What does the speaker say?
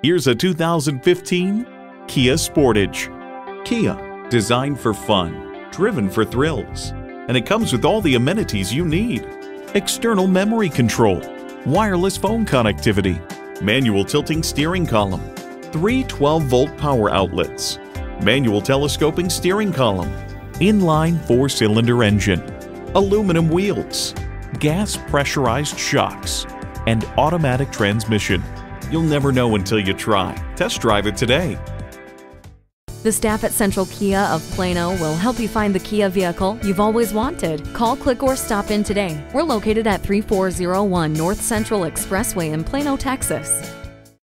Here's a 2015 Kia Sportage. Kia, designed for fun, driven for thrills. And it comes with all the amenities you need. External memory control, wireless phone connectivity, manual tilting steering column, three 12-volt power outlets, manual telescoping steering column, inline four-cylinder engine, aluminum wheels, gas pressurized shocks, and automatic transmission. You'll never know until you try. Test drive it today. The staff at Central Kia of Plano will help you find the Kia vehicle you've always wanted. Call, click, or stop in today. We're located at 3401 North Central Expressway in Plano, Texas.